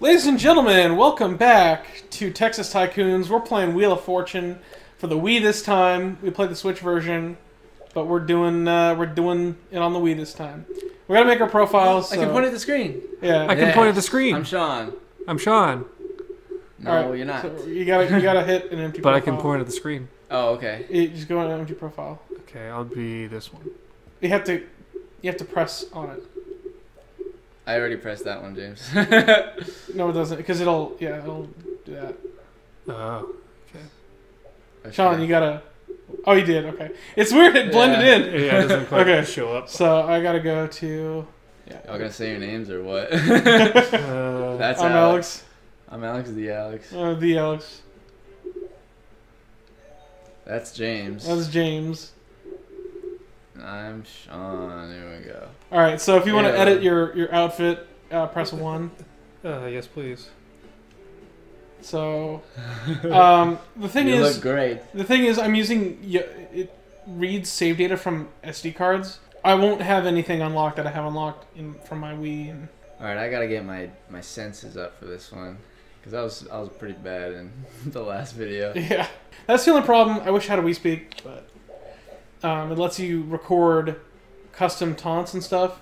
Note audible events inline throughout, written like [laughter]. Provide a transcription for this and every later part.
Ladies and gentlemen, welcome back to Texas Tycoons. We're playing Wheel of Fortune for the Wii this time. We played the Switch version, but we're doing uh, we're doing it on the Wii this time. We gotta make our profiles. I can point at the screen. Yeah. I can point at the screen. I'm Sean. I'm Sean, No, All right, you're not. So you gotta you gotta hit an empty. but I can point at the screen. Oh, okay. You just go on an empty profile. Okay, I'll be this one. You have to you have to press on it. I already pressed that one, James. [laughs] No, it doesn't because it'll yeah it'll do that. Oh, Okay. Sean, you gotta. Oh, you did. Okay. It's weird. It blended Yeah. in. yeah, it doesn't quite Okay. show up. So I gotta go to. Yeah. Y'all gonna say your names or what? [laughs] Uh, That's I'm Alex. Alex. I'm Alex the Alex. Uh, the Alex. That's James. That's James. I'm Sean. There we go. All right. So if you want to Yeah. edit your your outfit, uh, press one. uh, yes, please. So [laughs] um, the thing you is, look great. the thing is, I'm using it reads save data from SD cards. I won't have anything unlocked that I have unlocked in from my Wii. And, All right, I gotta get my my senses up for this one, cause I was I was pretty bad in [laughs] the last video. [laughs] yeah, that's the only problem. I wish I had a Wii Speak, but um, it lets you record custom taunts and stuff.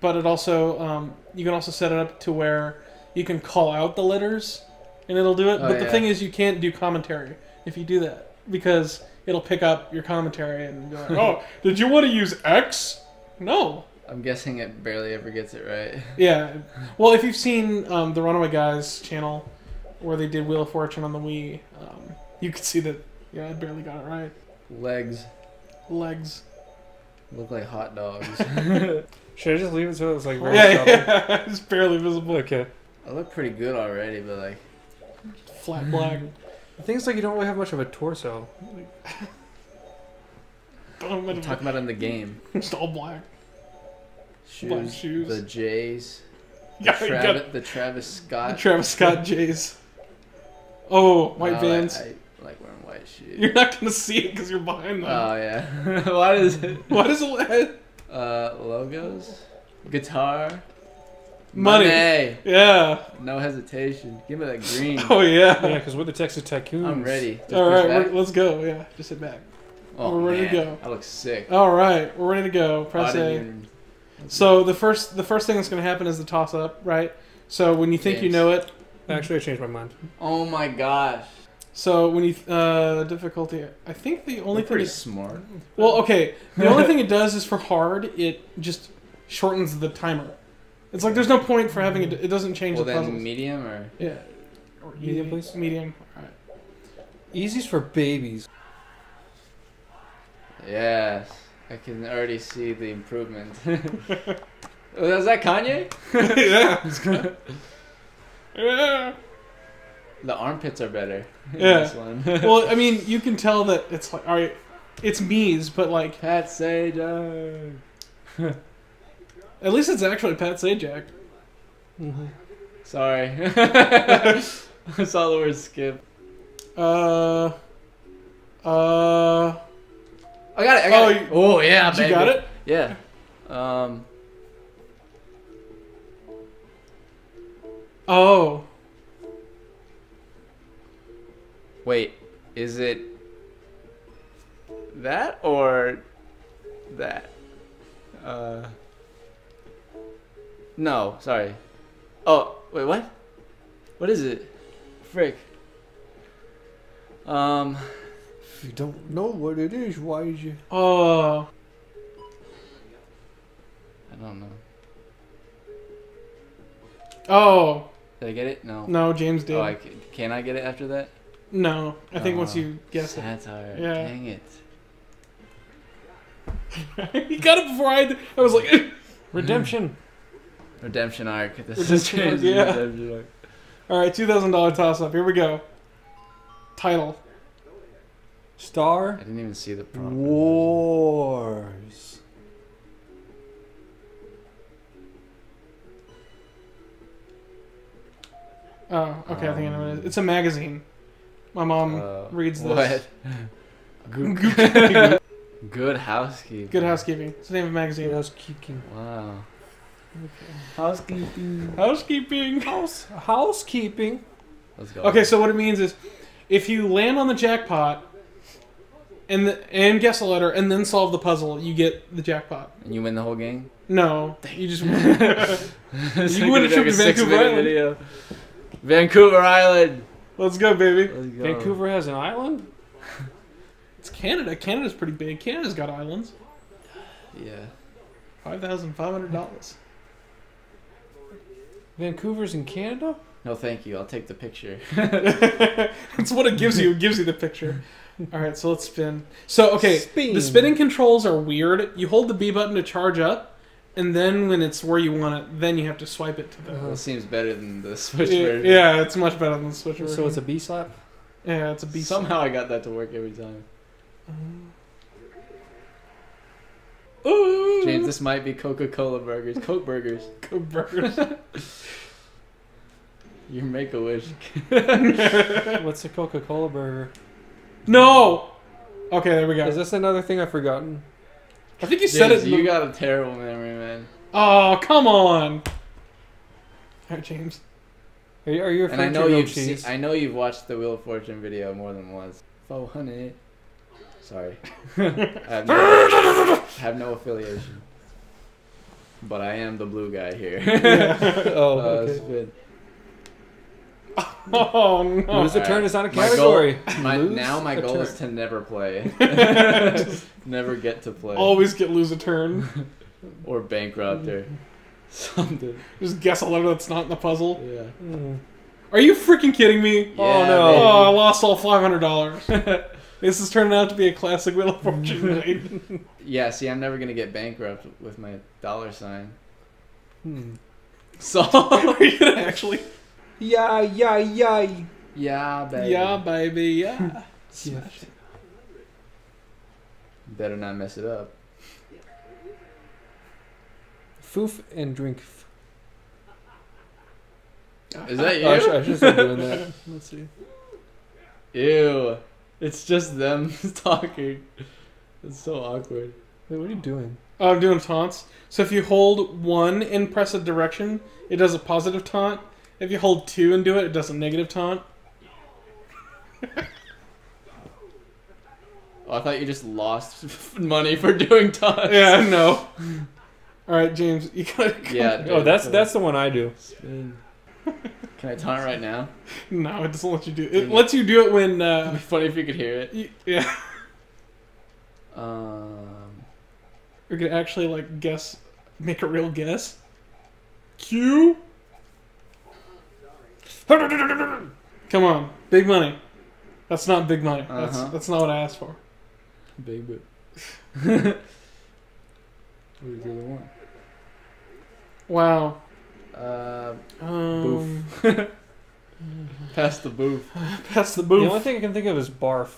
But it also um, you can also set it up to where you can call out the letters, and it'll do it. Oh, but the thing is, you can't do commentary if you do that because it'll pick up your commentary and be like, "Oh, [laughs] did you want to use X?" No. I'm guessing it barely ever gets it right. [laughs] Yeah. Well, if you've seen um, the Runaway Guys channel where they did Wheel of Fortune on the Wii, um, you could see that. Yeah, I barely got it right. Legs Legs. look like hot dogs. [laughs] [laughs] Should I just leave it so it's like very Yeah, subtle? yeah. [laughs] it's barely visible. Okay. I look pretty good already, but like Flat black. The thing is, like, you don't really have much of a torso. Boom, I'm talking about in the game. Just all black. Shoes, Black shoes. the Jays. the, Yeah, you Travis, the Travis the Scott. Travis Scott J's. Oh, white Wow, I- Vans. I, like wearing white shoes. You're not gonna see it because you're behind them. Oh yeah. [laughs] what is it? [laughs] what is it? Uh, logos, guitar, Money. Yeah. No hesitation. Give me that green. [laughs] Oh yeah. Yeah, because we're the Texas Tycoons. I'm ready. Just All push right, back. let's go. Yeah, just sit back. Oh, we're ready to man, go. I look sick. All right, we're ready to go. Press didn't A. even- So the first the first thing that's going to happen is the toss up, right? So when you think you know it, Actually, I changed my mind. oh my gosh. So when you uh difficulty, I think the only We're thing pretty is smart. well, okay, the only thing it does is for hard, it just shortens the timer. It's like there's no point for having it. It doesn't change Well the then, puzzles. medium or yeah. Or Medium, easy- please. Medium. All right. Easy's for babies. yes, I can already see the improvement. [laughs] [laughs] oh, is that Kanye? [laughs] yeah. yeah. The armpits are better. in Yeah. This one. [laughs] Well, I mean, you can tell that it's like, all right, it's Mies, but like, Pat Sajak. at least it's actually Pat Sajak. Mm-hmm. Sorry. [laughs] I saw the word skip. Uh, uh, I got it. I got Oh, it. you- oh yeah, you baby. got it? Yeah. Um. Oh, Wait, is it that or that? Uh. No, sorry. Oh, wait, what? What is it? Frick. Um. If you don't know what it is, why is you? oh, I don't know. oh. Did I get it? No. No, James did. Oh, I can I get it after that? No, I think once Oh, you guess it, Satire. Yeah. Dang it. [laughs] he got it before I. Did. I was like, [laughs] Redemption. [laughs] Redemption arc. This is Redemption arc, yeah. redemption arc. all right, two thousand dollar toss up. Here we go. Title. Star. I didn't even see the prompt. Wars. Oh, okay. I think I know what it is. Um, It's a magazine. My mom Uh, reads this. What? [laughs] Good, [laughs] good housekeeping. Good housekeeping. It's the name of the magazine. Housekeeping. Wow. Housekeeping. Housekeeping. House housekeeping. Let's go. Okay, so what it means is, if you land on the jackpot, and the, and guess a letter, and then solve the puzzle, you get the jackpot. And you win the whole game. No, you just [laughs] You win a trip to Vancouver Island. Video. Vancouver Island. Let's go, baby. Let's go. Vancouver has an island. [laughs] It's Canada. Canada's pretty big. Canada's got islands. Yeah. Five thousand five hundred dollars. Vancouver's in Canada. No, thank you. I'll take the picture. [laughs] [laughs] That's what it gives you. It gives you the picture. All right, so let's spin. So okay, Spin. the spinning controls are weird. You hold the B button to charge up, and then when it's where you want it, then you have to swipe it to the. Uh-huh. It seems better than the Switch Yeah, version. yeah, it's much better than the Switch version. So it's a B slap. yeah, it's a B. Somehow I got that to work every time. Ooh, James, this might be Coca-Cola burgers. Coke burgers. [laughs] Coke burgers. [laughs] Your Make-A-Wish. [laughs] What's a Coca Cola burger? no. Okay, there we go. Is this another thing I've forgotten? I think you said it. you the- got a terrible memory, man. Oh, come on. All right, James. Are you, are you And I referring know you've seen, cheese? I know you've watched the Wheel of Fortune video more than once. Four hundred. Sorry. [laughs] I have no, have no affiliation. But I am the blue guy here. [laughs] [laughs] oh, Uh, okay. spin. Oh no. Lose a Alright. turn is not a My category. My, now my goal turn. is to never play. never get to play. Always get lose a turn. Or bankrupt or something. [laughs] Just guess a letter that's not in the puzzle. Yeah. Mm. Are you freaking kidding me? Oh, no. baby. Oh, I lost all five hundred dollars. [laughs] this is turning out to be a classic Wheel of Fortune [laughs] night. Yeah, see, I'm never gonna get bankrupt with my dollar sign. Hmm. So Are you gonna actually? Yeah, yeah, yeah. yeah, baby. Yeah, baby. Yeah. Smash it. Better not mess it up. Foof and drink. Is that you? Oh, I, should, I should start doing that. [laughs] Let's see. Ew. It's just them [laughs] talking. It's so awkward. Wait, what are you doing? Oh, I'm doing taunts. So if you hold one and press a direction, it does a positive taunt. If you hold two and do it, it does a negative taunt. Oh, I thought you just lost [laughs] money for doing taunts. Yeah, no. All right, James, you gotta. Yeah. Oh, that's so- that's the one I do. Spin. Can I taunt right now? No, it doesn't let you do it. It lets you do it when. It'd be Uh, funny if you could hear it. y- yeah, Um. you could actually like guess, make a real guess. Q. Come on, big money. That's not big money. That's Uh-huh. that's not what I asked for. Big boot. [laughs] Where's the other one? Wow. Uh, Um, [laughs] past the booth. That's [laughs] the boof. The only thing I can think of is barf.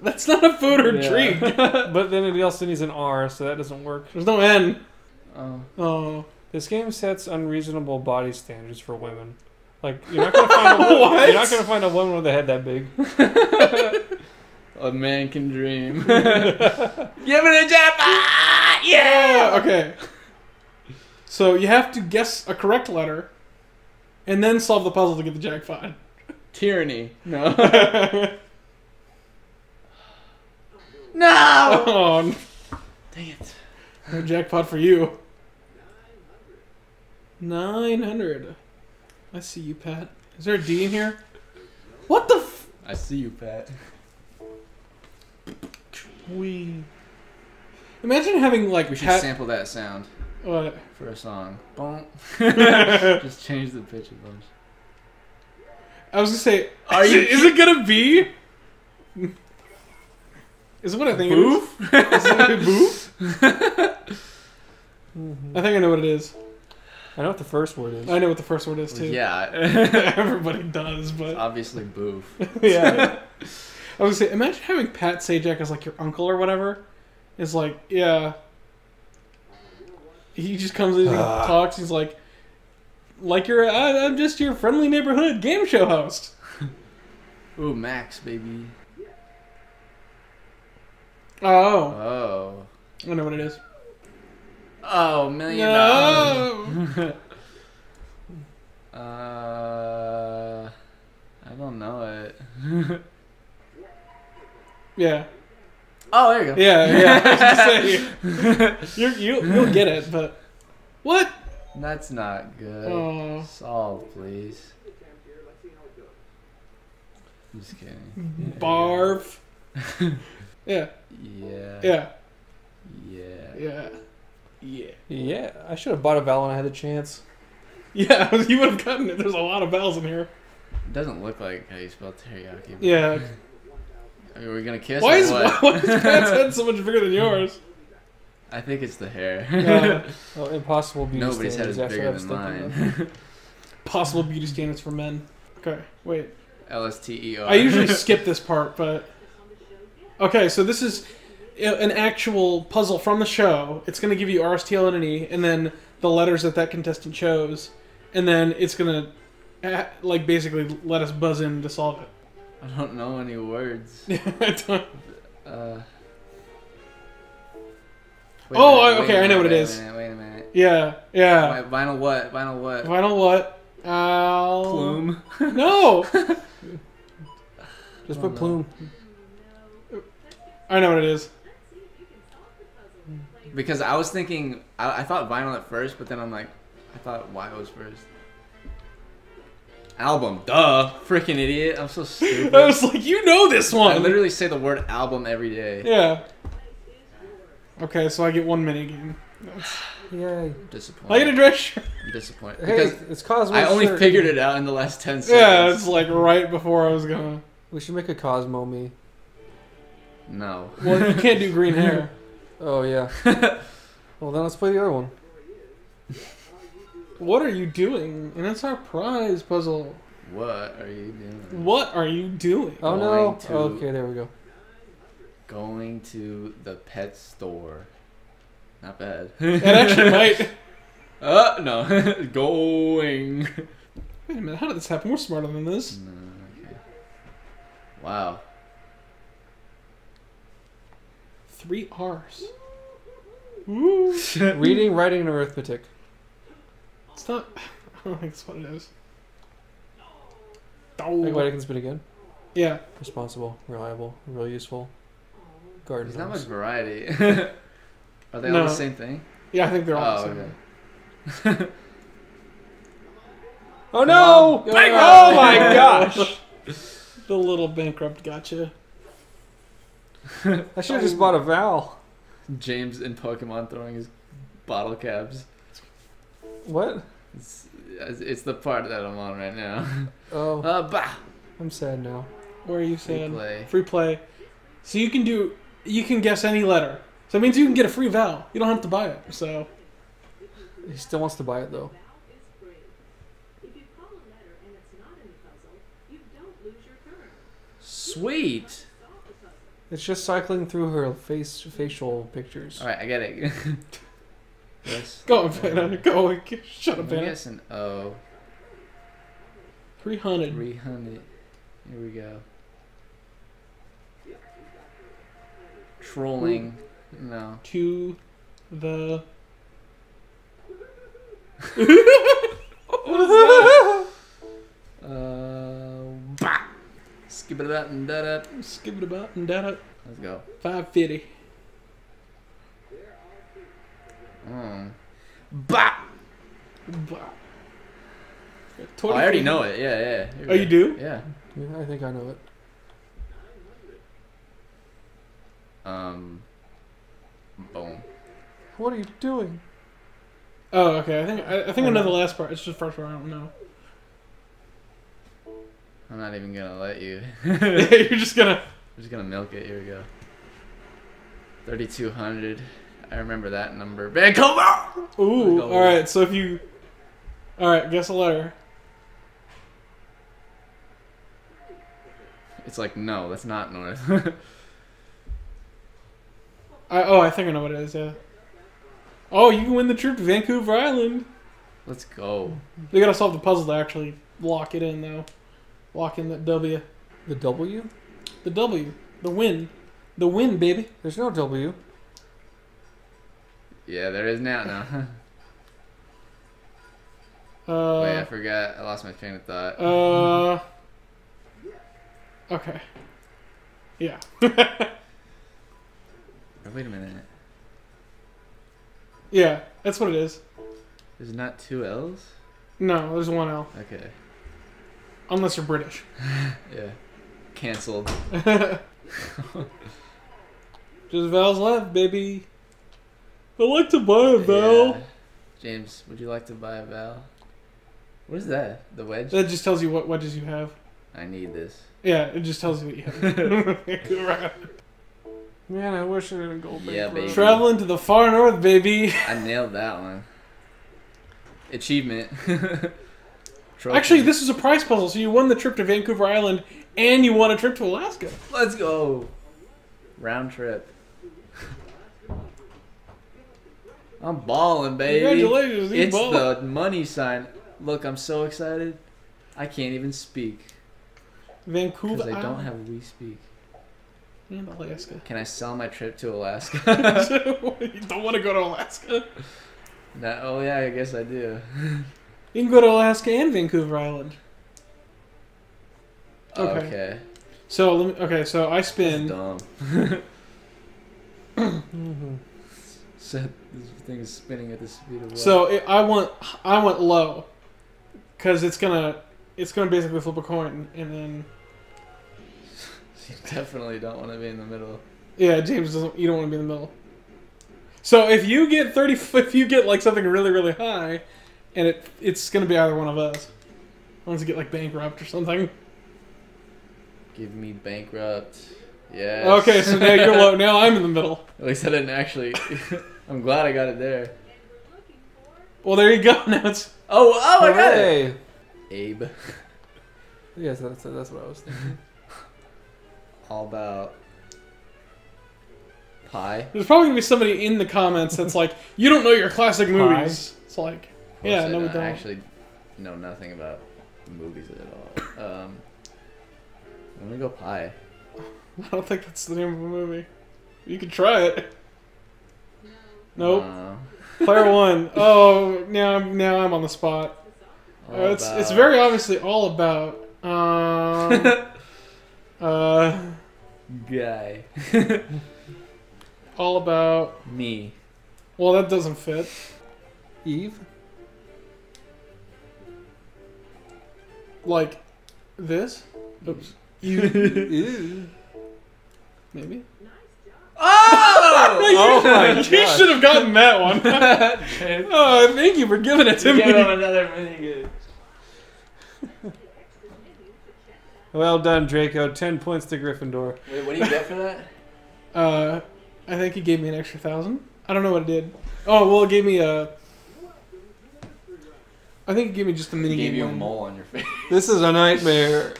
That's not a food or Yeah. drink. [laughs] but then it also needs an R, so that doesn't work. There's no N. Oh. Oh. This game sets unreasonable body standards for women. Like you're not gonna find a, What? you're not gonna find a woman with a head that big. A man can dream. [laughs] Give it a jackpot! Ah, yeah. Okay. So you have to guess a correct letter, and then solve the puzzle to get the jackpot. Tyranny. No. [laughs] No! oh, Dang it. [laughs] no jackpot for you. Nine hundred. I see you, Pat. Is there a D in here? What the? F- I see you, Pat. We. Imagine having like We should Pat. sample that sound what? for a song. [laughs] Boom. [laughs] Just change the pitch a bunch. I was gonna say, [laughs] Are is you it, is it gonna be? Is it what I think Boof? it is? Is it boof? Mhm. I think I know what it is. I know what the first word is. I know what the first word is too. Yeah. Everybody does, but Obviously, boof. yeah. I was gonna say, imagine having Pat Sajak as like your uncle or whatever. It's like, yeah. He just comes in and Ah. talks. He's like, like you're, I, I'm just your friendly neighborhood game show host. [laughs] Ooh, Max, baby. Oh, Oh. I know what it is. Oh, million dollars. No. [laughs] Uh, I don't know it. [laughs] Yeah. Oh, there you go. Yeah. Yeah. I was gonna say, [laughs] you're, you you'll get it, but what? That's not good. Oh. Solve, please. I'm just kidding. Mm-hmm. Barf. [laughs] Yeah. Yeah. Yeah. Yeah. Yeah. Yeah. Yeah, I should have bought a Val when I had the chance. Yeah. [laughs] You would have gotten it. There's a lot of bells in here. It doesn't look like how you spell teriyaki. Yeah. I mean, we're gonna kiss Why or is [laughs] what? why is Pat's head so much bigger than [laughs] yours? I think it's the hair. Uh, Oh, [laughs] impossible beauty Nobody's head standards, is that's what bigger than mine. possible beauty standards for men. Okay. Wait. L S T E O. I usually skip this part, but okay. So this is an actual puzzle from the show. It's going to give you RSTL and E, and then the letters that that contestant chose, and then it's going to like basically let us buzz in to solve it. I don't know any words. [laughs] I don't- Uh. Oh, minute, okay, wait I know a what it is. minute. Wait a minute, wait a minute. yeah, yeah. Vinyl what? Vinyl what? Vinyl what? Al. Plume. [laughs] No, Just put no. plume. I know what it is. Because I was thinking, I, I thought vinyl at first, but then I'm like, I thought Y was first. Album, duh, freaking idiot! I'm so [laughs] stupid. I was like, you know this one. I literally say the word album every day. Yeah. Okay, so I get one mini game. That's- Yay. Disappointed. I get a dress shirt. I'm disappointed Hey, because it's Cosmo. I only shirt. figured it out in the last ten seconds. Yeah, it's like right before I was gonna. We should make a Cosmo me. no. Well, you can't do green [laughs] hair. Oh yeah. [laughs] well then let's play the other one. What are you doing? And it's our prize puzzle. What are you doing? What are you doing? Oh Going no. to- Okay, there we go. Going to the pet store. Not bad. It actually [laughs] might. Uh, no. [laughs] Going. Wait a minute, how did this happen? We're smarter than this. No, okay. Wow. Three R's. Ooh. [laughs] Reading, writing, and arithmetic. It's not. [sighs] I don't think that's what it is. Like what I Oh. can spin again. Yeah. Responsible, reliable, real useful. Garden There's not much variety. [laughs] Are they all the same thing? Yeah, I think they're all Oh, the same. okay. [laughs] Oh no! Come. Oh my [laughs] gosh! The little bankrupt gotcha. I should have just bought a Val. James in Pokemon throwing his bottle caps. What? It's, it's the part that I'm on right now. [laughs] Oh, Uh, bah! I'm sad now. Where are you Free saying? play. Free play. So you can do. You can guess any letter. So that means you can get a free vowel. You don't have to buy it. So He still wants to buy it though. Sweet! It's just cycling through her face facial pictures. Alright, I get it. [laughs] Yes. Go on, Vanna. Go on. Shut up, Vanna. That's an O. 300. 300. Here we go. Trolling. Ooh. No. To the. [laughs] what is that? Uh. Skip it about and da da. Skip it about and da da. Let's go. 550. Hmm. Bah. Bah. Oh, I already know it. Yeah, yeah. Oh, you do? Yeah. yeah. I think I know it. Um. Boom. What are you doing? Oh, okay. I think I, I think I know the last part. It's just first part. I don't know. I'm not even gonna let you. [laughs] [laughs] You're just gonna. I'm just gonna milk it. Here we go. Thirty-two hundred. I remember that number. Vancouver! Ooh. Go. All right. So if you. All right. Guess a letter. It's like, no, that's not north. [laughs] I, oh, I think I know what it is. Yeah. Oh, you can win the trip to Vancouver Island. Let's go. They gotta solve the puzzle to actually lock it in, though. Lock in that W. The W? The W. The win. The win, baby. There's no W. Yeah, there is now. No. [laughs] Uh, Wait, I forgot. I lost my train of thought. Uh. Okay. Yeah. [laughs] Wait a minute. yeah, that's what it is. There's not two L's? No, there's one L. Okay. Unless you're British. [laughs] Yeah. Cancelled. Just vowels left, baby. I like to buy a Val. Yeah. James, would you like to buy a Val? What is that? The wedge? That just tells you what wedges you have. I need this. Yeah, it just tells you what you have. [laughs] [laughs] Man, I wish I didn't go bankrupt. Yeah, baby. Traveling to the far north, baby. [laughs] I nailed that one. Achievement. Actually, this is a prize puzzle, so you won the trip to Vancouver Island and you won a trip to Alaska. Let's go. Round trip. I'm balling, baby. Congratulations, It's the money sign. Look, I'm so excited. I can't even speak Vancouver because I don't have Wii Speak. and Alaska. Can I sell my trip to Alaska? [laughs] [laughs] you don't want to go to Alaska? no, oh yeah, I guess I do. You can go to Alaska and Vancouver Island. Okay. Okay. So let me, okay, so I spin. dumb. [laughs] [clears throat] Mhm. Set this thing is spinning at the speed of light. So it, I want I want low, because it's gonna it's gonna basically flip a coin and then [laughs] you definitely don't want to be in the middle. yeah James doesn't you don't want to be in the middle. So if you get thirty [laughs] if you get like something really really high, and it it's gonna be either one of us, unless you get like bankrupt or something. Give me bankrupt. Yes. Okay, so now you're low. Now I'm in the middle. [laughs] At least I didn't actually. I'm glad I got it there. Well, there you go. [laughs] Now it's Oh, oh, I got it. Abe. [laughs] Yes, that's, that's what I was thinking. [laughs] All about pie. there's probably gonna be somebody in the comments that's like, you don't know your classic movies. It's like, yeah, I no, we don't don't. actually know nothing about movies at all. Um, I'm gonna go pie. I don't think that's the name of a movie. You can try it. Nope. Uh, Player one. Oh, now I'm now I'm on the spot. Uh, it's it's very obviously all about um [laughs] uh guy. all about. Me. Well, that doesn't fit. Eve? Like this. Oops. [laughs] You. Maybe. Oh! [laughs] Oh my [laughs] you gosh. should have gotten that one. [laughs] oh, thank you for giving it to Give him me. another mini good. Well done, Draco. Ten points to Gryffindor. Wait, what do you get for that? Uh, I think he gave me an extra thousand. I don't know what it did. Oh well, it gave me a. I think it gave me just a mini He gave game you a win. mole on your face. This is a nightmare.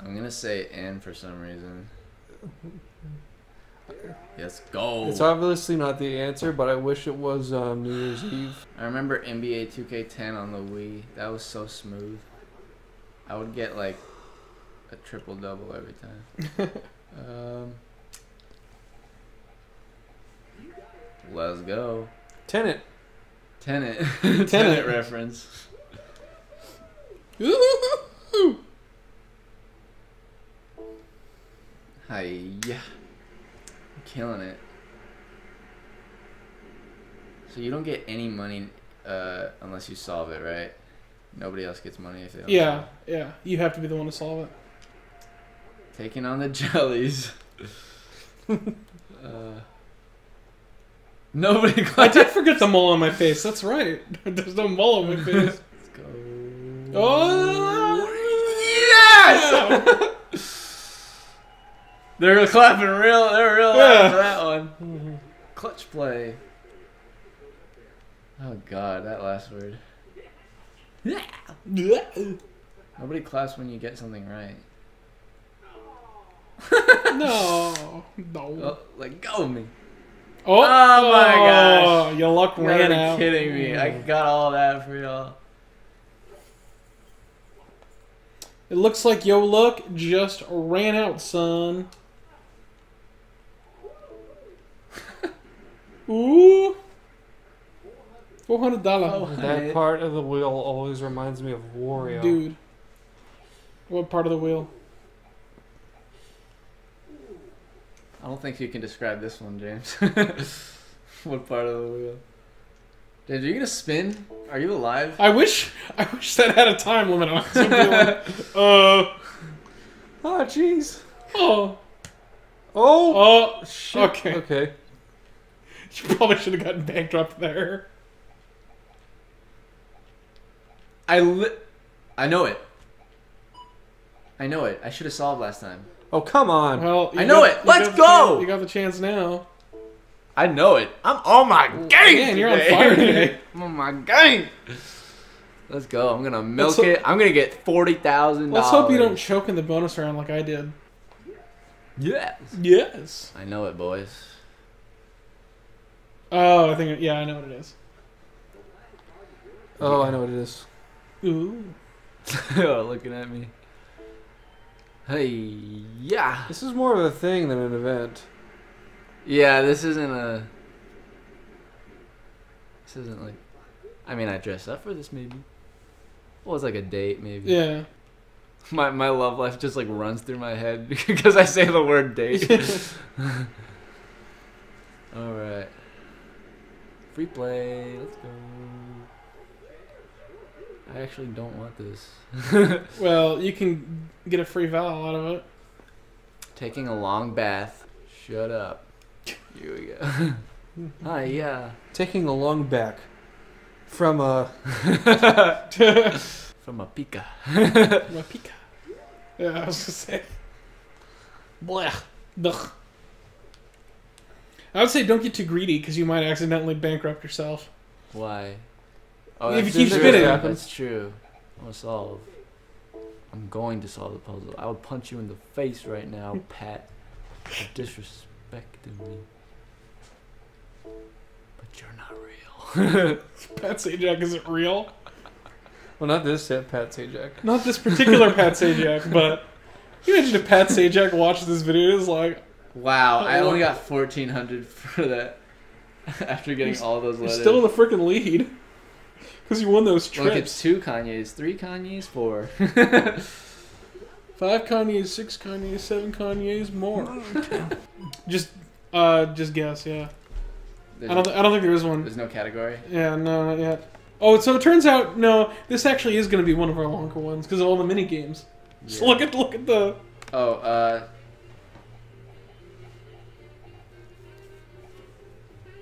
I'm gonna say N for some reason. Let's go. It's obviously not the answer, but I wish it was um, New Year's Eve. I remember NBA 2K10 on the Wii. That was so smooth. I would get like a triple double every time. [laughs] um, let's go. Tenant. Tenant. Tenet. Tenant [laughs] reference. Ooh. Hiya. Killing it. So you don't get any money uh, unless you solve it, right? Nobody else gets money if they don't solve Yeah, it. yeah. You have to be the one to solve it. Taking on the [laughs] jellies. [laughs] uh, nobody [laughs] I did forget the mole on my face. That's right. There's no mole on my face. Let's go. Oh Yes! They're clapping real. They're real Yeah. loud for that one. Mm-hmm. Clutch play. Oh god, that last word. Nobody claps when you get something right. [laughs] no, no. Oh, let go of me. Oh, Oh my gosh. Your luck You ran out. kidding me. I mm. got all that for y'all. It looks like your luck just ran out, son. Ooh. Four hundred dollar, Oh. That part of the wheel always reminds me of Wario. dude. What part of the wheel? I don't think you can describe this one, James. [laughs] what part of the wheel? Dude, are you gonna spin? Are you alive? I wish, I wish that had a time limit on it. So it'd like, uh, Oh, jeez. oh, Oh. oh, shit. Okay, Okay. [laughs] you probably should have gotten bankrupt there. I li- I know it. I know it. I should have solved last time. Oh, come on. Well, I know got- it. Let's go! chance- You got the chance now. I know it. I'm on my oh, game. Man, you're on fire today. [laughs] I'm on my game. Let's go. I'm gonna milk Let's it. I'm gonna get forty thousand. Let's hope you don't choke in the bonus round like I did. Yes. Yes. I know it, boys. Oh, I think yeah, I know what it is. Oh, I know what it is. Ooh. [laughs] oh, looking at me. Hey, yeah. This is more of a thing than an event. Yeah, this isn't a. This isn't like. I mean, I dressed up for this maybe. Well, it's like a date maybe. Yeah. [laughs] My my love life just like runs through my head [laughs] because I say the word date. All right. Free play. Let's go. I actually don't want this. [laughs] Well, you can get a free vowel out of it. Taking a long bath. Shut up. Here we go. [laughs] Hi, yeah. Taking a long back from a. [laughs] From a pika. from a pika. Yeah, I was gonna say. Blech. Ugh. I would say don't get too greedy because you might accidentally bankrupt yourself. Why? Oh, If that's you keep true. spinning. That's true. I'm gonna solve. I'm going to solve the puzzle. I would punch you in the face right now, [laughs] Pat. For disrespecting me. But you're not real. [laughs] Pat Sajak isn't real. Well, not this set, Pat Sajak. Not this particular Pat Sajak, but [laughs] you imagine if Pat Sajak watched this video is like, wow, I only got 1400 for that. [laughs] After getting You're all those you're letters. still in the freaking lead. Because you won those trips. Look, it's trips. two Kanye's, three Kanye's, four. [laughs] Five Kanye's, six Kanye's, seven Kanye's, more. [laughs] just, uh, just guess, yeah. There's, I don't, I don't think there is one. there's no category. Yeah, no, not yet. Oh, so it turns out no, this actually is going to be one of our longer ones because of all the mini games. Just look at look at the. Oh, uh.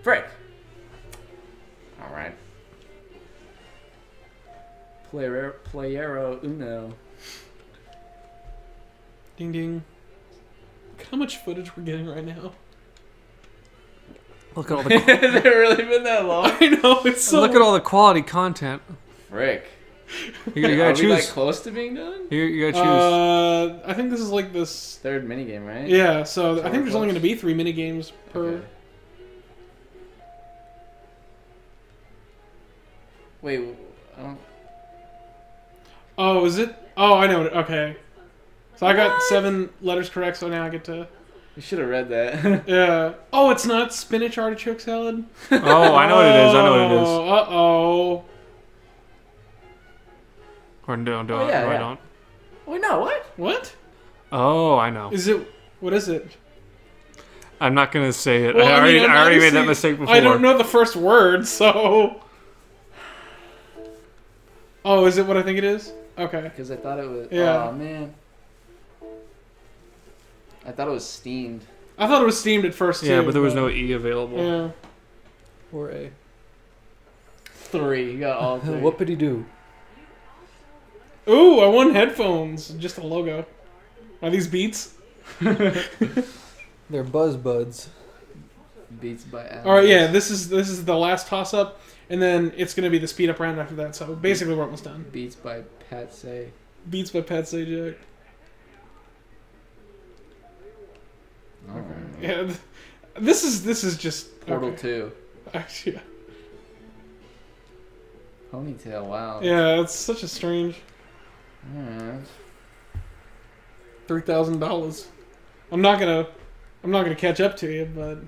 Frick! Alright. Playero, Playero Uno. Ding ding. Look how much footage we're getting right now. Look at all [laughs] the. Has it really been that long? I know it's so. look at all the quality content. Frick. You, you [laughs] Are gotta we like choose. close to being done? You, you gotta choose. Uh, I think this is like this. Third minigame, right? Yeah, so So I think there's we're only gonna be three mini games per. Okay. Wait, w- I don't. Oh, is it? Oh, I know. it. Okay. So I got seven letters correct, so now I get to. You should have read that. [laughs] Yeah. Oh, it's not spinach artichoke salad. oh, I know what it is. I know what it is. Uh oh. Or no, don't. Oh, yeah, or I yeah. don't. Wait, no, what? What Oh, I know. is it? What is it? I'm not gonna say it. Well, I I already, mean, I already made that mistake before. I don't know the first word, so. Oh, is it what I think it is? Okay. Because I thought it was. Yeah. Oh man. I thought it was steamed. I thought it was steamed at first too. Yeah, but there was no E available. Yeah. Or A. Three. You got all [laughs] three. Whoopity doo. Ooh, I won headphones. Just a logo. Are these Beats? [laughs] They're Buzz Buds. Beats by Adam. All right, yeah. This is this is the last toss up, and then it's gonna be the speed up round after that. So basically, we're almost done. Beats by Pat Say. Beats by Pat Sajak. Okay. Yeah. th- This is this is just Portal okay. Two. [laughs] Actually, Ponytail. Wow. yeah, it's such a strange Alright. three thousand dollars. I'm not gonna, I'm not gonna catch up to you, but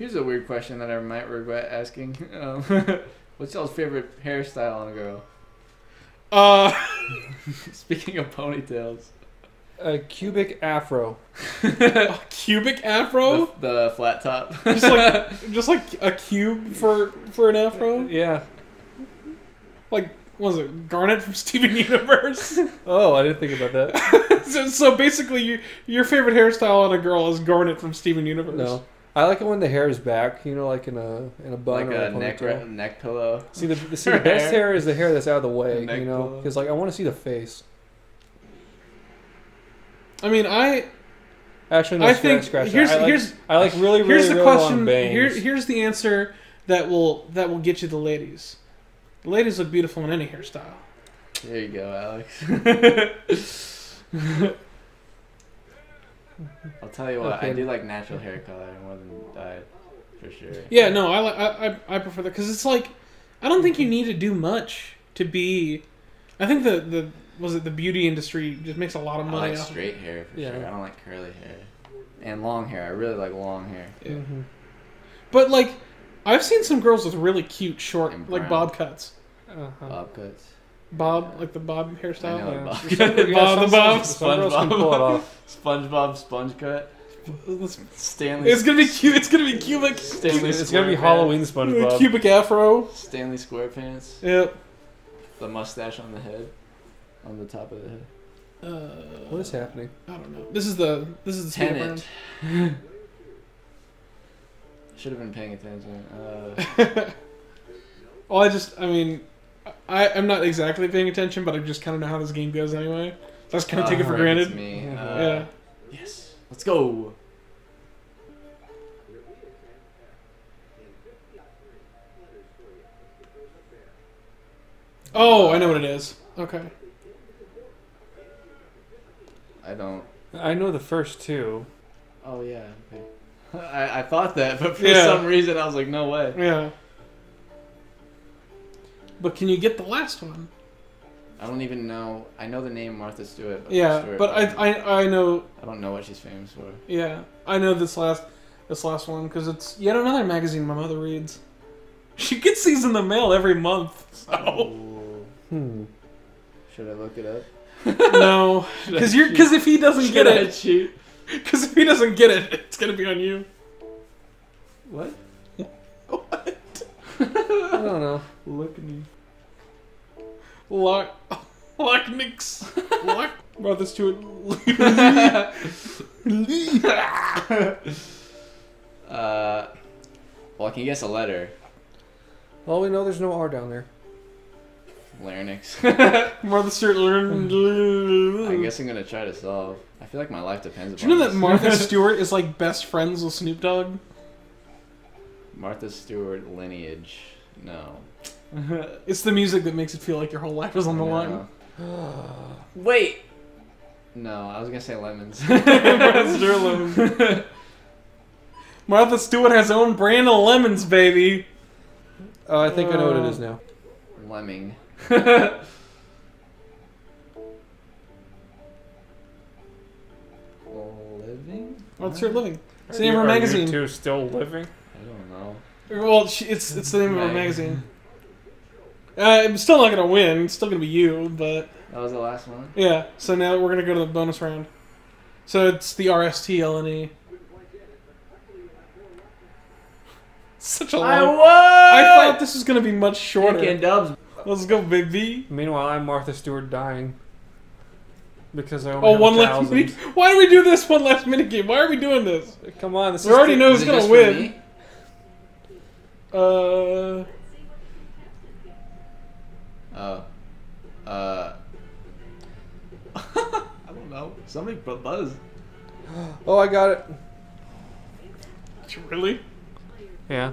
Here's a weird question that I might regret asking. [laughs] Um, [laughs] what's y'all's favorite hairstyle on a girl? Uh, [laughs] Speaking of ponytails, A cubic afro. a cubic afro, the, the flat top. just like just like a cube for for an afro. Yeah. Like what was it Garnet from Steven Universe? Oh, I didn't think about that. so, so basically, you, your favorite hairstyle on a girl is Garnet from Steven Universe. No. I like it when the hair is back, you know, like in a in a bun like or a neck ponytail. neck pillow. See the, the [laughs] see the best Hair. hair is the hair that's out of the way, Neck you know, because like I want to see the face. I mean, I Actually, no, I scratch, think scratch that. here's I like, here's I like really really here's the really question. long bangs. Here, here's the answer that will that will get you the ladies. The ladies look beautiful in any hairstyle. There you go, Alex. [laughs] [laughs] I'll tell you what, I do like natural hair color more than dyed, for sure. Yeah, no, I like I, I I prefer that because it's like I don't think you need to do much to be. I think the the was it the beauty industry just makes a lot of money. I money like off. of straight hair for Yeah. sure. I don't like curly hair. And long hair. I really like long hair. Yeah. Mhm. But like, I've seen some girls with really cute short like bob cuts. Uh-huh. Bob cuts. Bob like the bob I hairstyle. know. Yeah. Bob Some- Bob the Bob. Some girls can pull it off. SpongeBob sponge cut. Stanley. It's gonna be cute. It's gonna be cubic. Stanley It's gonna be SquarePants. Halloween SpongeBob. Cubic afro. Stanley SquarePants. Yep. The mustache on the head. On the top of the head. Uh, What is happening? I don't know. This is the this is the speed Tenet. [laughs] Should have been paying attention. Uh, [laughs] well, I just I mean, I I'm not exactly paying attention, but I just kind of know how this game goes anyway. So I just kind of take it for alright, granted. Me. Yeah. Uh, yeah. Yes. Let's go. Oh, I know what it is. Okay. I don't. I know the first two. Oh yeah. Okay. [laughs] I, I thought that, but for Yeah. some reason I was like, no way. Yeah. But can you get the last one? I don't even know. I know the name Martha Stewart. But Yeah, Stewart, but I, I I know I don't know what she's famous for. yeah I know this last this last one because it's yet another magazine my mother reads. She gets these in the mail every month. So Ooh. Hmm. Should I look it up? no, [laughs] [laughs] because you're because if he doesn't Should get I it, cheat? [laughs] because if he doesn't get it, it's gonna be on you. What? What? I don't know. Look at me. Lock, Locknix, Lock, Martha Stewart. [laughs] uh, well, I can guess a letter. Well, we know there's no R down there. Larynx. Martha Stewart. I I guess I'm gonna try to solve. I feel like my life depends Do you know that. Martha [laughs] Stewart is like best friends with Snoop Dogg? Martha Stewart lineage. No. [laughs] It's the music that makes it feel like your whole life is on the line. [sighs] Wait. No, I was gonna say lemons. [laughs] Martha Stewart lemons. Martha Stewart has her own brand of lemons, baby. Oh, I think I know what it is now. Lemming. [laughs] Living? Martha Stewart living. It's the Are name of her are you magazine. two still living? I don't know. Well, she, it's it's the name of her magazine. Uh, I'm still not gonna win. It's still gonna be you, but That was the last one. yeah. So now we're gonna go to the bonus round. So it's the RST LNE. Such a long. I won! I thought this was gonna be much shorter. Picking dubs. Let's go, baby. Meanwhile, I'm Martha Stewart dying. Because I only Oh, have one a last thousand. mini. Why do we do this one last minute game? Why are we doing this? Come on, this We is already know who's gonna just for win. Me? Uh, Oh. Uh. [laughs] I don't know. Somebody put buzz. Oh, I got it. really? Yeah.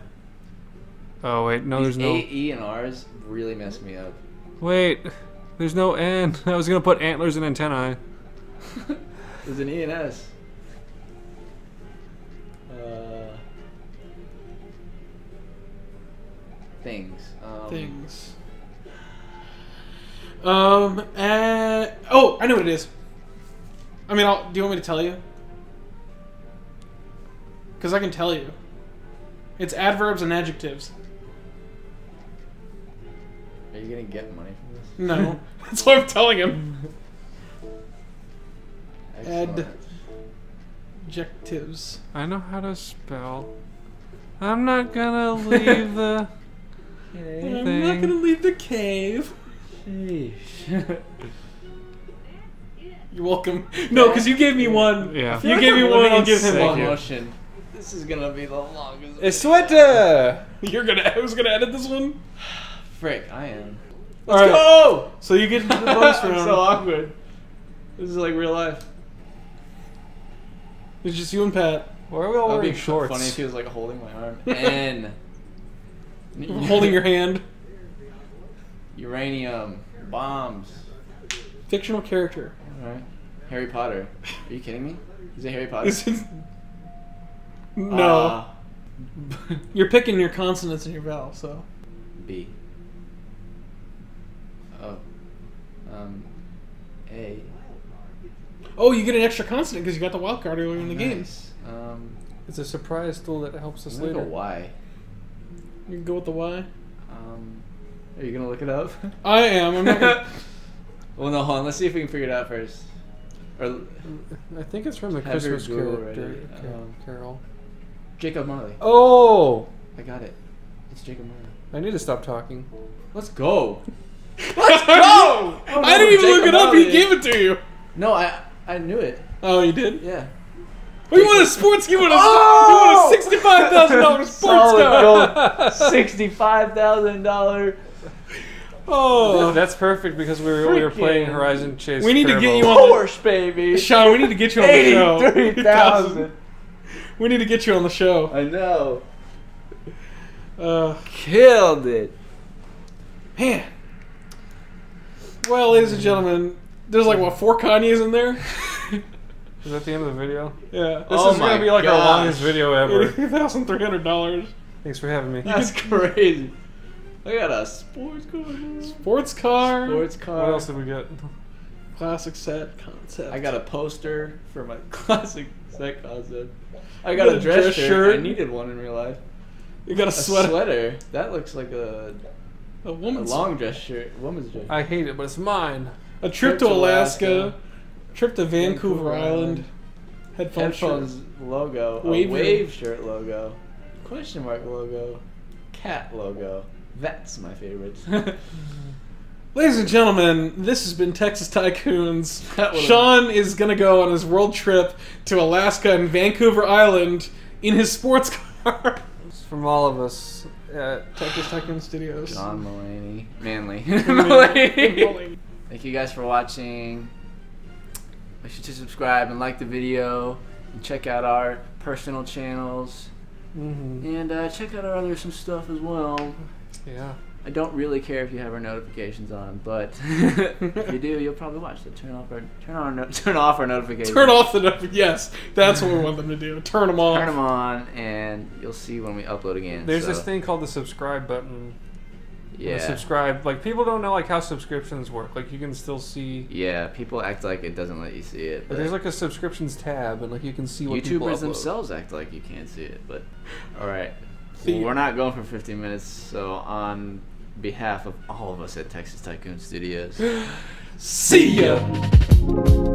Oh wait, no, These there's no. A, E, and R's really messed me up. Wait, there's no N. [laughs] I was gonna put antlers and antennae. [laughs] There's an E and S. Things. Um, Things. Um. Uh, oh, I know what it is. I mean, I'll, do you want me to tell you? Because I can tell you. It's adverbs and adjectives. Are you gonna get money from this? No, [laughs] that's what I'm telling him. Excellent. Adjectives. I know how to spell. I'm not gonna leave the. I'm Thing. not gonna leave the cave. Sheesh. [laughs] You're welcome. No, because you gave me one. Yeah. You gave me one. me I'll give him Thank one. you. Motion. This is gonna be the longest. A sweater. [laughs] You're gonna. Who's gonna edit this one? Frick, I am. All right. Go! So you get into the bonus I'm round. so awkward. This is like real life. It's just you and Pat Why are we all That'd wearing be shorts? funny if he was like holding my arm. [laughs] N. [laughs] holding your hand. Uranium. Bombs. Fictional character. Alright. Harry Potter. Are you kidding me? Is it Harry Potter? Is no, Ah. [laughs] you're picking your consonants and your vowels. So B. Oh. Um. A. oh, you get an extra consonant because you got the wild card earlier in the game. Um. It's a surprise tool that helps us I'm gonna go later. Y. You can go with the Y. Um. Are you gonna look it up? [laughs] I am. I'm not. Gonna, [laughs] well, no. Hold on. Let's see if we can figure it out first. Or I think it's from the Have Christmas Google character, ready. Um, Carol. Jacob Marley. Oh, I got it. It's Jacob Marley. I need to stop talking. Let's go. [laughs] Let's go! Oh, no, I didn't even Jacob look it up. Marley. He gave it to you. No, I I knew it. Oh, you did. Yeah. You want a sports? You want a, Oh! you want a sixty-five thousand dollars [laughs] sports car? [laughs] Sixty-five thousand dollar. Oh, That's perfect because we were, we were playing Freaking- Horizon Chase. We need to get you on- Porsche, baby. Sean, we need to get you on the show. Eighty-three thousand. [laughs] We need to get you on the show. I know. Uh, Killed it. man. Well, ladies and gentlemen, there's like what four Kanyes in there. Is that the end of the video? Yeah. This Oh is gonna be like our longest video ever. [laughs] Eighty thousand three hundred dollars. Thanks for having me. That's crazy. I got a sports car. Sports car. Sports car. What else did we get? Classic set concept. I got a poster for my [laughs] classic set concept. I got got a a dress, dress shirt. shirt. I needed one in real life. You got a A sweater. sweater. That looks like a, A a woman's. long dress shirt. Woman's dress. I hate it, but it's mine. A trip, to Alaska. Trip to Vancouver, Vancouver Island. Island. Headphone shirt. Headphones logo. Wave a wave shirt logo. Question mark logo. Cat logo. That's my favorite. [laughs] Ladies and gentlemen, this has been Texas Tycoons. [laughs] Sean is gonna go on his world trip to Alaska and Vancouver Island in his sports [laughs] car. It's from all of us at Texas Tycoon Studios. John Mulaney. Manly. Mulaney. Mulaney. Thank you guys for watching. Make sure to subscribe and like the video. And check out our personal channels. Mm-hmm. And uh, check out our other some stuff as well. Yeah. I don't really care if you have our notifications on, but [laughs] if you do, you'll probably watch it. Turn off our turn on no- [laughs] turn off our notifications. Turn off the yes, that's what we want them to do. Turn them off. Turn them on, and you'll see when we upload again. There's so, this thing called the subscribe button. Yeah. Subscribe. Like people don't know like how subscriptions work. Like you can still see. Yeah, people act like it doesn't let you see it. But But there's like a subscriptions tab, and like you can see what YouTubers upload. themselves act like you can't see it. But all right, See Well, we're not going for 15 minutes. So on behalf of all of us at Texas Tycoon Studios. [gasps] See ya.